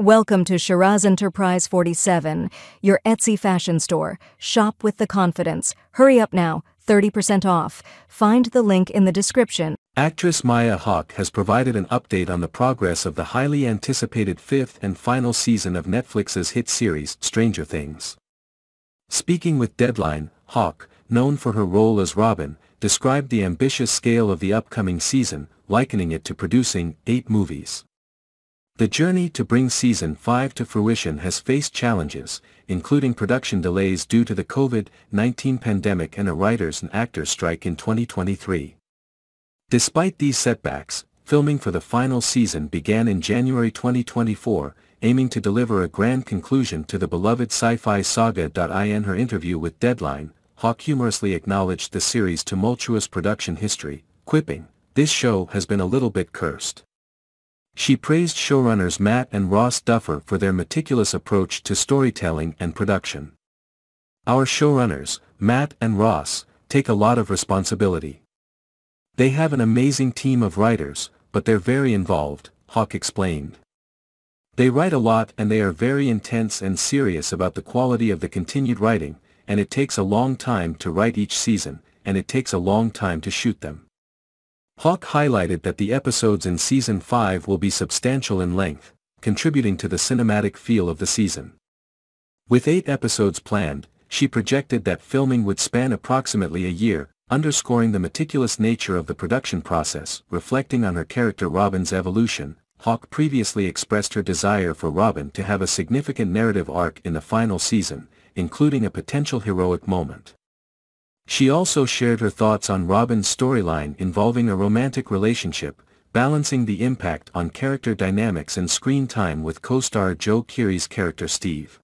Welcome to Shiraz Enterprise 47, your Etsy fashion store. Shop with the confidence. Hurry up now, 30% off. Find the link in the description. Actress Maya Hawke has provided an update on the progress of the highly anticipated fifth and final season of Netflix's hit series Stranger Things. Speaking with Deadline, Hawke, known for her role as Robin, described the ambitious scale of the upcoming season, likening it to producing eight movies. The journey to bring season 5 to fruition has faced challenges, including production delays due to the COVID-19 pandemic and a writers and actors strike in 2023. Despite these setbacks, filming for the final season began in January 2024, aiming to deliver a grand conclusion to the beloved sci-fi saga. In her interview with Deadline, Hawke humorously acknowledged the series' tumultuous production history, quipping, this show has been a little bit cursed. She praised showrunners Matt and Ross Duffer for their meticulous approach to storytelling and production. Our showrunners, Matt and Ross, take a lot of responsibility. They have an amazing team of writers, but they're very involved, Hawke explained. They write a lot and they are very intense and serious about the quality of the continued writing, and it takes a long time to write each season, and it takes a long time to shoot them. Hawke highlighted that the episodes in Season 5 will be substantial in length, contributing to the cinematic feel of the season. With eight episodes planned, she projected that filming would span approximately a year, underscoring the meticulous nature of the production process. Reflecting on her character Robin's evolution, Hawke previously expressed her desire for Robin to have a significant narrative arc in the final season, including a potential heroic moment. She also shared her thoughts on Robin's storyline involving a romantic relationship, balancing the impact on character dynamics and screen time with co-star Joe Keery's character Steve.